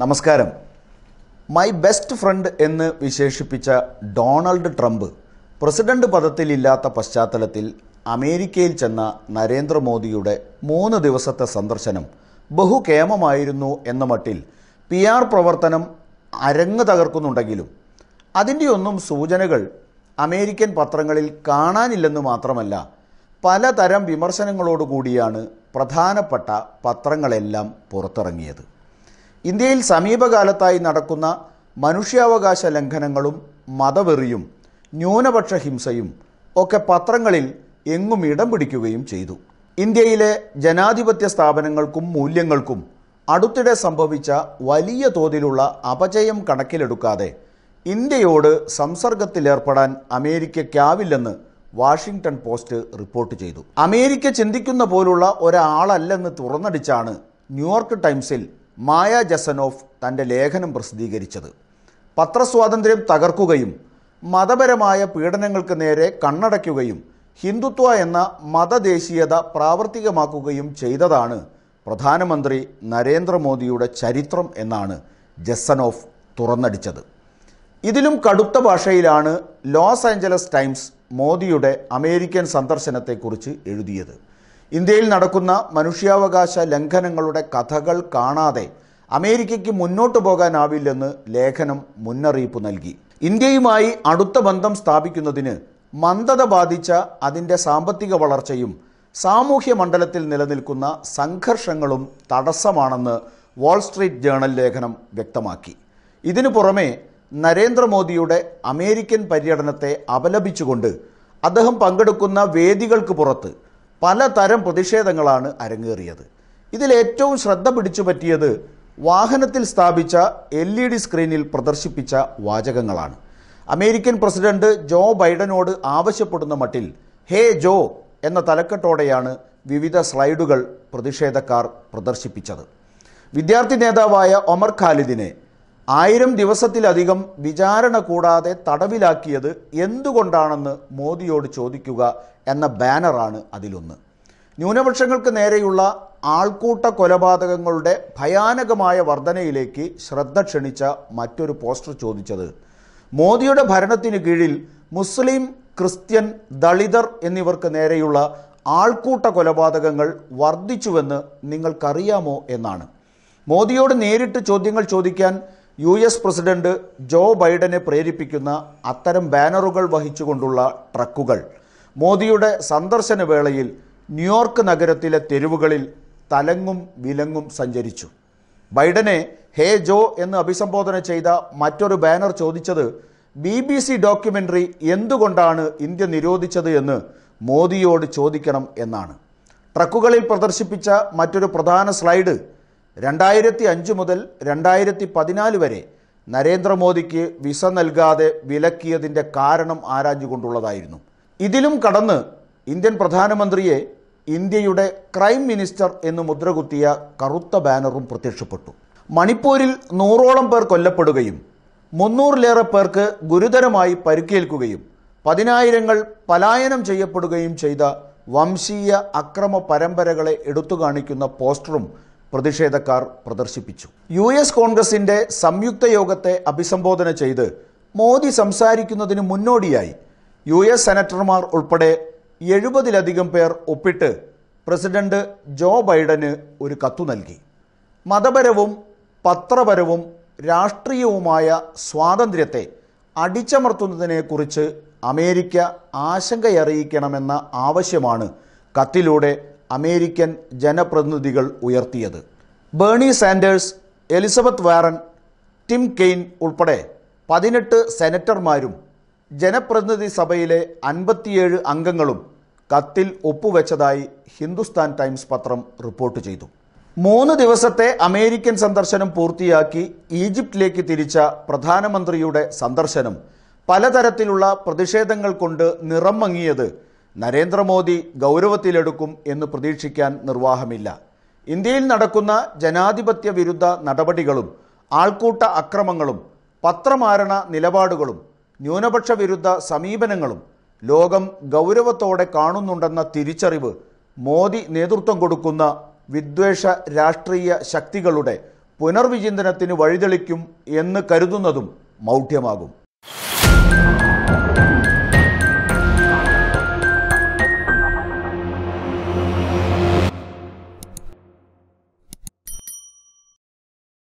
നമസ്കാരം. My best friend എന്ന് വിശേഷിപ്പിച്ച ഡൊണാൾഡ് ട്രംപ് പ്രസിഡന്റ് പദത്തിലില്ലാത്ത പശ്ചാത്തലത്തിൽ അമേരിക്കയിൽ ചെന്ന നരേന്ദ്രമോദിയുടെ മൂന്ന് ദിവസത്തെ സന്ദർശനം ബഹുകേമമായിരുന്നു എന്ന മട്ടിൽ പി ആർ പ്രവർത്തനം അരങ്ങ് തകർക്കുന്നുണ്ടെങ്കിലും അതിന്റെയൊന്നും സൂചനകൾ അമേരിക്കൻ പത്രങ്ങളിൽ കാണാനില്ലെന്ന് മാത്രമല്ല പലതരം വിമർശനങ്ങളോടുകൂടിയാണ് പ്രധാനപ്പെട്ട പത്രങ്ങളെല്ലാം പുറത്തിറങ്ങിയത്. ഇന്ത്യയിൽ സമീപകാലത്തായി നടക്കുന്ന മനുഷ്യാവകാശ ലംഘനങ്ങളും മതവെറിയും ന്യൂനപക്ഷ ഹിംസയും ഒക്കെ പത്രങ്ങളിൽ എങ്ങും ഇടം പിടിക്കുകയും ചെയ്തു. ഇന്ത്യയിലെ ജനാധിപത്യ സ്ഥാപനങ്ങൾക്കും മൂല്യങ്ങൾക്കും അടുത്തിടെ സംഭവിച്ച വലിയ തോതിലുള്ള അപജയം കണക്കിലെടുക്കാതെ ഇന്ത്യയോട് സംസർഗത്തിലേർപ്പെടാൻ അമേരിക്കയ്ക്കാവില്ലെന്ന് വാഷിംഗ്ടൺ പോസ്റ്റ് റിപ്പോർട്ട് ചെയ്തു. അമേരിക്ക ചിന്തിക്കുന്ന പോലുള്ള ഒരാളല്ലെന്ന് തുറന്നടിച്ചാണ് ന്യൂയോർക്ക് ടൈംസിൽ മായ ജസനോഫ് തന്റെ ലേഖനം പ്രസിദ്ധീകരിച്ചത്. പത്രസ്വാതന്ത്ര്യം തകർക്കുകയും മതപരമായ പീഡനങ്ങൾക്ക് നേരെ കണ്ണടയ്ക്കുകയും ഹിന്ദുത്വ എന്ന മതദേശീയത പ്രാവർത്തികമാക്കുകയും ചെയ്തതാണ് പ്രധാനമന്ത്രി നരേന്ദ്രമോദിയുടെ ചരിത്രം എന്നാണ് ജസ്സനോഫ് തുറന്നടിച്ചത്. ഇതിലും കടുത്ത ഭാഷയിലാണ് ലോസ് ആഞ്ചലസ് ടൈംസ് മോദിയുടെ അമേരിക്കൻ സന്ദർശനത്തെക്കുറിച്ച് എഴുതിയത്. ഇന്ത്യയിൽ നടക്കുന്ന മനുഷ്യാവകാശ ലംഘനങ്ങളുടെ കഥകൾ കാണാതെ അമേരിക്കയ്ക്ക് മുന്നോട്ടു പോകാനാവില്ലെന്ന് ലേഖനം മുന്നറിയിപ്പ് നൽകി. ഇന്ത്യയുമായി അടുത്ത ബന്ധം സ്ഥാപിക്കുന്നതിന് മന്ദത ബാധിച്ച അതിന്റെ സാമ്പത്തിക വളർച്ചയും സാമൂഹ്യ മണ്ഡലത്തിൽ നിലനിൽക്കുന്ന സംഘർഷങ്ങളും തടസ്സമാണെന്ന് വാൾസ്ട്രീറ്റ് ജേണൽ ലേഖനം വ്യക്തമാക്കി. ഇതിനു പുറമെ നരേന്ദ്രമോദിയുടെ അമേരിക്കൻ പര്യടനത്തെ അപലപിച്ചുകൊണ്ട് അദ്ദേഹം പങ്കെടുക്കുന്ന വേദികൾക്ക് പുറത്ത് പലതരം പ്രതിഷേധങ്ങളാണ് അരങ്ങേറിയത്. ഇതിലേറ്റവും ശ്രദ്ധ പിടിച്ചു പറ്റിയത് വാഹനത്തിൽ സ്ഥാപിച്ച എൽ ഇ ഡി സ്ക്രീനിൽ പ്രദർശിപ്പിച്ച വാചകങ്ങളാണ്. അമേരിക്കൻ പ്രസിഡന്റ് ജോ ബൈഡനോട് ആവശ്യപ്പെടുന്ന മട്ടിൽ ഹേ ജോ എന്ന തലക്കെട്ടോടെയാണ് വിവിധ സ്ലൈഡുകൾ പ്രതിഷേധക്കാർ പ്രദർശിപ്പിച്ചത്. വിദ്യാർത്ഥി നേതാവായ ഒമർ ഖാലിദിനെ ആയിരം ദിവസത്തിലധികം വിചാരണ കൂടാതെ തടവിലാക്കിയത് എന്തുകൊണ്ടാണെന്ന് മോദിയോട് ചോദിക്കുക എന്ന ബാനറാണ് അതിലൊന്ന്. ന്യൂനപക്ഷങ്ങൾക്ക് നേരെയുള്ള ആൾക്കൂട്ട കൊലപാതകങ്ങളുടെ ഭയാനകമായ വർധനയിലേക്ക് ശ്രദ്ധ ക്ഷണിച്ച മറ്റൊരു പോസ്റ്റർ ചോദിച്ചത്. മോദിയുടെ ഭരണത്തിന് കീഴിൽ മുസ്ലിം ക്രിസ്ത്യൻ ദളിതർ എന്നിവർക്ക് നേരെയുള്ള ആൾക്കൂട്ട കൊലപാതകങ്ങൾ വർദ്ധിച്ചുവെന്ന് നിങ്ങൾക്കറിയാമോ എന്നാണ്. മോദിയോട് നേരിട്ട് ചോദ്യങ്ങൾ ചോദിക്കാൻ യു എസ് പ്രസിഡന്റ് ജോ ബൈഡനെ പ്രേരിപ്പിക്കുന്ന അത്തരം ബാനറുകൾ വഹിച്ചുകൊണ്ടുള്ള ട്രക്കുകൾ. മോദിയുടെ സന്ദർശന വേളയിൽ ന്യൂയോർക്ക് നഗരത്തിലെ തെരുവുകളിൽ തലങ്ങും വിലങ്ങും സഞ്ചരിച്ചു. ബൈഡനെ ഹേ ജോ എന്ന് അഭിസംബോധന ചെയ്ത മറ്റൊരു ബാനർ ചോദിച്ചത് ബി ബി സി ഡോക്യുമെന്ററി എന്തുകൊണ്ടാണ് ഇന്ത്യ നിരോധിച്ചത് എന്ന് മോദിയോട് ചോദിക്കണം എന്നാണ്. ട്രക്കുകളിൽ പ്രദർശിപ്പിച്ച മറ്റൊരു പ്രധാന സ്ലൈഡ് രണ്ടായിരത്തി അഞ്ച് മുതൽ രണ്ടായിരത്തി പതിനാല് വരെ നരേന്ദ്രമോദിക്ക് വിസ നൽകാതെ വിലക്കിയതിന്റെ കാരണം ആരാഞ്ഞുകൊണ്ടുള്ളതായിരുന്നു. ഇതിലും കടന്ന് ഇന്ത്യൻ പ്രധാനമന്ത്രിയെ ഇന്ത്യയുടെ ക്രൈം മിനിസ്റ്റർ എന്ന് മുദ്രകുത്തിയ കറുത്ത ബാനറും പ്രത്യക്ഷപ്പെട്ടു. മണിപ്പൂരിൽ നൂറോളം പേർ കൊല്ലപ്പെടുകയും മുന്നൂറിലേറെ പേർക്ക് ഗുരുതരമായി പരിക്കേൽക്കുകയും പതിനായിരങ്ങൾ പലായനം ചെയ്യപ്പെടുകയും ചെയ്ത വംശീയ അക്രമ പരമ്പരകളെ എടുത്തു കാണിക്കുന്ന പോസ്റ്ററും പ്രതിഷേധക്കാർ പ്രദർശിപ്പിച്ചു. യു എസ് കോൺഗ്രസിന്റെ സംയുക്ത യോഗത്തെ അഭിസംബോധന ചെയ്ത് മോദി സംസാരിക്കുന്നതിന് മുന്നോടിയായി യു എസ് സെനറ്റർമാർ ഉൾപ്പെടെ എഴുപതിലധികം പേർ ഒപ്പിട്ട് പ്രസിഡന്റ് ജോ ബൈഡന് ഒരു കത്തു നൽകി. മതപരവും പത്രപരവും രാഷ്ട്രീയവുമായ സ്വാതന്ത്ര്യത്തെ അടിച്ചമർത്തുന്നതിനെക്കുറിച്ച് അമേരിക്ക ആശങ്കയറിയിക്കണമെന്ന ആവശ്യമാണ് കത്തിലൂടെ അമേരിക്കൻ ജനപ്രതിനിധികൾ ഉയർത്തിയത്. Bernie Sanders Elizabeth Warren Tim Kaine ഉൾപ്പെടെ പതിനെട്ട് സെനറ്റർമാരും ജനപ്രതിനിധി സഭയിലെ അൻപത്തിയേഴ് അംഗങ്ങളും കത്തിൽ ഒപ്പുവെച്ചതായി ഹിന്ദുസ്ഥാൻ ടൈംസ് പത്രം റിപ്പോർട്ട് ചെയ്തു. മൂന്ന് ദിവസത്തെ അമേരിക്കൻ സന്ദർശനം പൂർത്തിയാക്കി ഈജിപ്തിലേക്ക് തിരിച്ച പ്രധാനമന്ത്രിയുടെ സന്ദർശനം പലതരത്തിലുള്ള പ്രതിഷേധങ്ങൾ കൊണ്ട് നിറം മങ്ങിയത് നരേന്ദ്രമോദി ഗൗരവത്തിലെടുക്കും എന്ന് പ്രതീക്ഷിക്കാൻ നിർവാഹമില്ല. ഇന്ത്യയിൽ നടക്കുന്ന ജനാധിപത്യ വിരുദ്ധ നടപടികളും ആൾക്കൂട്ട അക്രമങ്ങളും പത്രമാരണ നിലപാടുകളും ന്യൂനപക്ഷ വിരുദ്ധ സമീപനങ്ങളും ലോകം ഗൗരവത്തോടെ കാണുന്നുണ്ടെന്ന തിരിച്ചറിവ് മോദി നേതൃത്വം കൊടുക്കുന്ന വിദ്വേഷ രാഷ്ട്രീയ ശക്തികളുടെ പുനർവിചിന്തനത്തിന് വഴിതെളിക്കും എന്ന് കരുതുന്നതും മൗഢ്യമാകും.